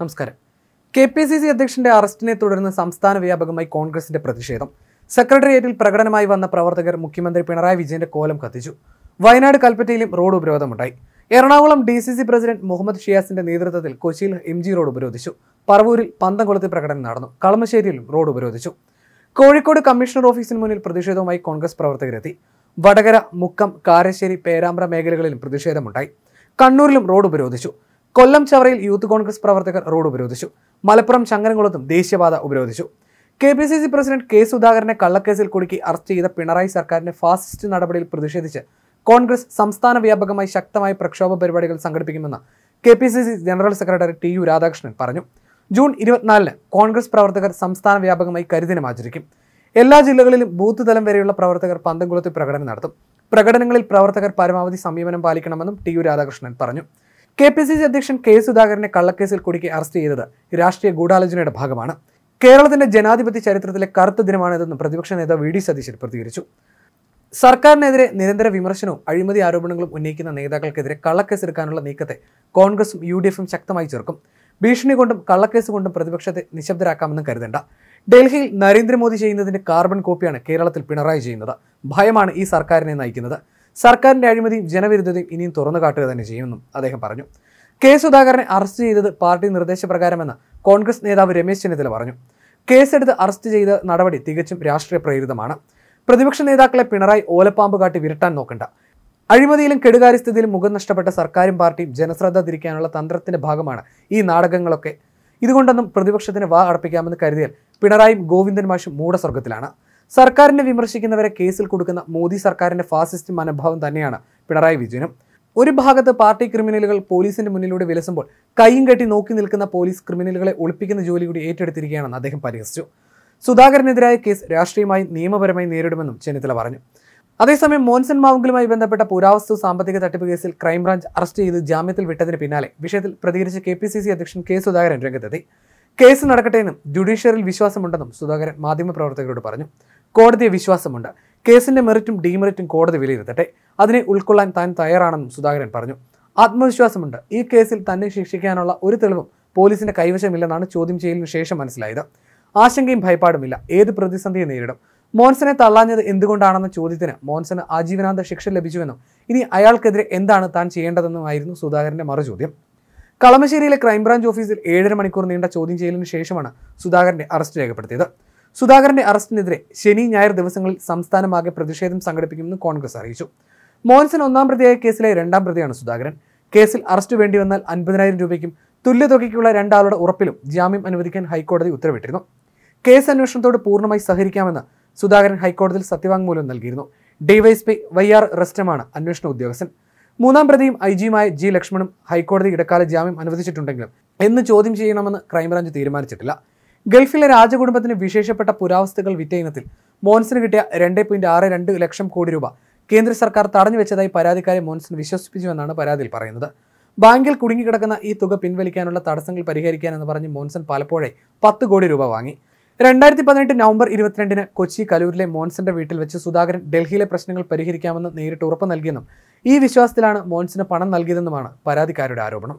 നമസ്കാരം. K P C C അധ്യക്ഷന്റെ അറസ്റ്റിനെ തുടർന്ന് സംസ്ഥാന വ്യാപകമായി കോൺഗ്രസിന്റെ പ്രതിഷേധം. സെക്രട്ടേറിയറ്റിൽ പ്രകടനമായി വന്ന പ്രവർത്തകർ മുഖ്യമന്ത്രി പിണറായി വിജയന്റെ കോലം കത്തിച്ചു. വയനാട് കൽപ്പറ്റയിലും road ഉപരോധമുണ്ടായി. Ernakulam D C C president Muhammad ഷിയാസിന്റെ നേതൃത്വത്തിൽ കൊച്ചിയിൽ എം ജി റോഡ് ഉപരോധിച്ചു. പറവൂരിൽ പന്തംകുളത്ത് പ്രകടനം നടന്നു. കളമശ്ശേരിയിലും റോഡ് ഉപരോധിച്ചു. കോഴിക്കോട് കമ്മീഷണർ ഓഫീസിന് മുന്നിൽ പ്രതിഷേധവുമായി കോൺഗ്രസ് പ്രവർത്തകരെത്തി. വടകര മുക്കം കാരശ്ശേരി പേരാമ്പ്ര മേഖലകളിലും പ്രതിഷേധമുണ്ടായി. കണ്ണൂരിലും റോഡ് ഉപരോധിച്ചു. കൊല്ലം ചവറയിൽ യൂത്ത് കോൺഗ്രസ് പ്രവർത്തകർ റോഡ് ഉപരോധിച്ചു. മലപ്പുറം ചങ്ങരംകുളത്തും ദേശീയപാത ഉപരോധിച്ചു. K P C C president K സുധാകരനെ കള്ളക്കേസിൽ കുടുക്കി അറസ്റ്റ് ചെയ്ത പിണറായി സർക്കാരിന്റെ ഫാസിസ്റ്റ് നടപടിയിൽ പ്രതിഷേധിച്ച് കോൺഗ്രസ് സംസ്ഥാന വ്യാപകമായി ശക്തമായ പ്രക്ഷോഭ പരിപാടികൾ സംഘടിപ്പിക്കുമെന്ന് K P C C general secretary T U Radhakrishnan പറഞ്ഞു. ജൂൺ ഇരുപത്തിനാലിന് കോൺഗ്രസ് പ്രവർത്തകർ സംസ്ഥാന വ്യാപകമായി കരിദിനം ആചരിക്കും. എല്ലാ ജില്ലകളിലും ബൂത്ത് തലം വരെയുള്ള പ്രവർത്തകർ പന്തംകുളത്ത് പ്രകടനം നടത്തും. പ്രകടനങ്ങളിൽ പ്രവർത്തകർ പരമാവധി സംയമനം പാലിക്കണമെന്നും ടി യു രാധാകൃഷ്ണൻ പറഞ്ഞു. കെ പി സി സി അധ്യക്ഷൻ കെ സുധാകരനെ കള്ളക്കേസിൽ കുടുക്കി അറസ്റ്റ് ചെയ്തത് രാഷ്ട്രീയ ഗൂഢാലോചനയുടെ ഭാഗമാണ്. കേരളത്തിന്റെ ജനാധിപത്യ ചരിത്രത്തിലെ കറുത്ത ദിനമാണിതെന്നും പ്രതിപക്ഷ നേതാവ് വി ഡി സതീശൻ പ്രതികരിച്ചു. സർക്കാരിനെതിരെ നിരന്തര വിമർശനവും അഴിമതി ആരോപണങ്ങളും ഉന്നയിക്കുന്ന നേതാക്കൾക്കെതിരെ കള്ളക്കേസെടുക്കാനുള്ള നീക്കത്തെ കോൺഗ്രസും യു ഡി എഫും ശക്തമായി ചെറുക്കും ഭീഷണി കൊണ്ടും കള്ളക്കേസ് കൊണ്ടും പ്രതിപക്ഷത്തെ നിശബ്ദരാക്കാമെന്നും കരുതേണ്ട. ഡൽഹിയിൽ നരേന്ദ്രമോദി ചെയ്യുന്നതിന്റെ കാർബൺ കോപ്പിയാണ് കേരളത്തിൽ പിണറായി ചെയ്യുന്നത്. ഭയമാണ് ഈ സർക്കാരിനെ നയിക്കുന്നത്. സർക്കാരിന്റെ അഴിമതിയും ജനവിരുദ്ധതയും ഇനിയും തുറന്നു കാട്ടുക തന്നെ ചെയ്യുമെന്നും അദ്ദേഹം പറഞ്ഞു. കെ സുധാകരനെ അറസ്റ്റ് ചെയ്തത് പാർട്ടി നിർദ്ദേശപ്രകാരമെന്ന് കോൺഗ്രസ് നേതാവ് രമേശ് ചെന്നിത്തല പറഞ്ഞു. കേസെടുത്ത് അറസ്റ്റ് ചെയ്ത നടപടി തികച്ചും രാഷ്ട്രീയ പ്രേരിതമാണ്. പ്രതിപക്ഷ നേതാക്കളെ പിണറായി ഓലപ്പാമ്പ് കാട്ടി വിരട്ടാൻ നോക്കണ്ട. അഴിമതിയിലും കെടുകാര്യസ്ഥതയിലും മുഖം നഷ്ടപ്പെട്ട സർക്കാരും പാർട്ടിയും ജനശ്രദ്ധ തിരിക്കാനുള്ള തന്ത്രത്തിന്റെ ഭാഗമാണ് ഈ നാടകങ്ങളൊക്കെ. ഇതുകൊണ്ടൊന്നും പ്രതിപക്ഷത്തിന് വാ അടപ്പിക്കാമെന്ന് കരുതിയാൽ പിണറായും ഗോവിന്ദൻ മാഷും മൂടസ്വർഗത്തിലാണ് സർക്കാരിനെ വിമർശിക്കുന്നവരെ കേസിൽ കൊടുക്കുന്ന മോദി സർക്കാരിന്റെ ഫാസിസ്റ്റ് മനോഭാവം തന്നെയാണ് പിണറായി വിജയനും. ഒരു ഭാഗത്ത് പാർട്ടി ക്രിമിനലുകൾ പോലീസിന്റെ മുന്നിലൂടെ വിലസുമ്പോൾ കൈയും കെട്ടി നോക്കി നിൽക്കുന്ന പോലീസ് ക്രിമിനലുകളെ ഒളിപ്പിക്കുന്ന ജോലി കൂടി ഏറ്റെടുത്തിരിക്കുകയാണെന്ന് അദ്ദേഹം പരിഹസിച്ചു. സുധാകരനെതിരായ കേസ് രാഷ്ട്രീയമായി നിയമപരമായി നേരിടുമെന്നും ചെന്നിത്തല പറഞ്ഞു. അതേസമയം മോൻസൺ മാവുങ്കലുമായി ബന്ധപ്പെട്ട പുരാവസ്തു സാമ്പത്തിക തട്ടിപ്പ് കേസിൽ ക്രൈംബ്രാഞ്ച് അറസ്റ്റ് ചെയ്ത് ജാമ്യത്തിൽ വിട്ടതിന് പിന്നാലെ വിഷയത്തിൽ പ്രതികരിച്ച കെ പി സി സി അധ്യക്ഷൻ കെ സുധാകരൻ രംഗത്തെത്തി. കേസ് നടക്കട്ടെ എന്നും ജുഡീഷ്യറിൽ വിശ്വാസമുണ്ടെന്നും സുധാകരൻ മാധ്യമപ്രവർത്തകരോട് പറഞ്ഞു. കോടതിയെ വിശ്വാസമുണ്ട്. കേസിന്റെ മെറിറ്റും ഡീമെറിറ്റും കോടതി വിലയിരുത്തട്ടെ. അതിനെ ഉൾക്കൊള്ളാൻ താൻ തയ്യാറാണെന്നും സുധാകരൻ പറഞ്ഞു. ആത്മവിശ്വാസമുണ്ട്. ഈ കേസിൽ തന്നെ ശിക്ഷിക്കാനുള്ള ഒരു തെളിവും പോലീസിന്റെ കൈവശമില്ലെന്നാണ് ചോദ്യം ചെയ്യലിനു ശേഷം മനസ്സിലായത്. ആശങ്കയും ഭയപ്പാടുമില്ല. ഏത് പ്രതിസന്ധിയെ നേരിടും? മോൻസനെ തള്ളാഞ്ഞത് എന്തുകൊണ്ടാണെന്ന ചോദ്യത്തിന് മോൻസന് ആജീവനാന്ത ശിക്ഷ ലഭിച്ചുവെന്നും ഇനി അയാൾക്കെതിരെ എന്താണ് താൻ ചെയ്യേണ്ടതെന്നുമായിരുന്നു സുധാകരന്റെ മറുചോദ്യം. കളമശ്ശേരിയിലെ ക്രൈംബ്രാഞ്ച് ഓഫീസിൽ ഏഴര മണിക്കൂർ നീണ്ട ചോദ്യം ചെയ്യലിനു ശേഷമാണ് സുധാകരന്റെ അറസ്റ്റ് രേഖപ്പെടുത്തിയത്. സുധാകരന്റെ അറസ്റ്റിനെതിരെ ശനി ഞായർ ദിവസങ്ങളിൽ സംസ്ഥാനമാകെ പ്രതിഷേധം സംഘടിപ്പിക്കുമെന്ന് കോൺഗ്രസ് അറിയിച്ചു. മോഹൻസൻ ഒന്നാം പ്രതിയായ കേസിലെ രണ്ടാം പ്രതിയാണ് സുധാകരൻ. കേസിൽ അറസ്റ്റ് വേണ്ടി വന്നാൽ അൻപതിനായിരം രൂപയ്ക്കും തുല്യതുകയ്ക്കുള്ള രണ്ടാളുടെ ഉറപ്പിലും ജാമ്യം അനുവദിക്കാൻ ഹൈക്കോടതി ഉത്തരവിട്ടിരുന്നു. കേസ് അന്വേഷണത്തോട് പൂർണമായി സഹകരിക്കാമെന്ന് സുധാകരൻ ഹൈക്കോടതിയിൽ സത്യവാങ്മൂലം നൽകിയിരുന്നു. ഡിവൈഎസ്പി വൈ ആർ റെസ്റ്റമാണ് അന്വേഷണ ഉദ്യോഗസ്ഥൻ. മൂന്നാം പ്രതിയും ഐ ജിയുമായ ജി ലക്ഷ്മണും ഹൈക്കോടതി ഇടക്കാല ജാമ്യം അനുവദിച്ചിട്ടുണ്ടെങ്കിലും എന്ന് ചോദ്യം ചെയ്യണമെന്ന് ക്രൈംബ്രാഞ്ച് തീരുമാനിച്ചിട്ടില്ല. ഗൾഫിലെ രാജകുടുംബത്തിന് വിശേഷപ്പെട്ട പുരാവസ്തുക്കൾ വിറ്റയിനത്തിൽ മോൻസിന് കിട്ടിയ രണ്ട് പോയിന്റ് ആറ് രണ്ട് ലക്ഷം കോടി രൂപ കേന്ദ്ര സർക്കാർ തടഞ്ഞു വെച്ചതായി പരാതിക്കാരെ മോൻസിൻ വിശ്വസിപ്പിച്ചുവെന്നാണ് പരാതിയിൽ പറയുന്നത്. ബാങ്കിൽ കുടുങ്ങിക്കിടക്കുന്ന ഈ തുക പിൻവലിക്കാനുള്ള തടസ്സങ്ങൾ പരിഹരിക്കാനെന്ന് പറഞ്ഞ് മോൻസൺ പലപ്പോഴേ പത്ത് കോടി രൂപ വാങ്ങി. രണ്ടായിരത്തി പതിനെട്ട് നവംബർ ഇരുപത്തിരണ്ടിന് കൊച്ചി കലൂരിലെ മോൻസന്റെ വീട്ടിൽ വെച്ച് സുധാകരൻ ഡൽഹിയിലെ പ്രശ്നങ്ങൾ പരിഹരിക്കാമെന്ന് നേരിട്ട് ഉറപ്പ് നൽകിയെന്നും ഈ വിശ്വാസത്തിലാണ് മോൻസിന് പണം നൽകിയതെന്നുമാണ് പരാതിക്കാരുടെ ആരോപണം.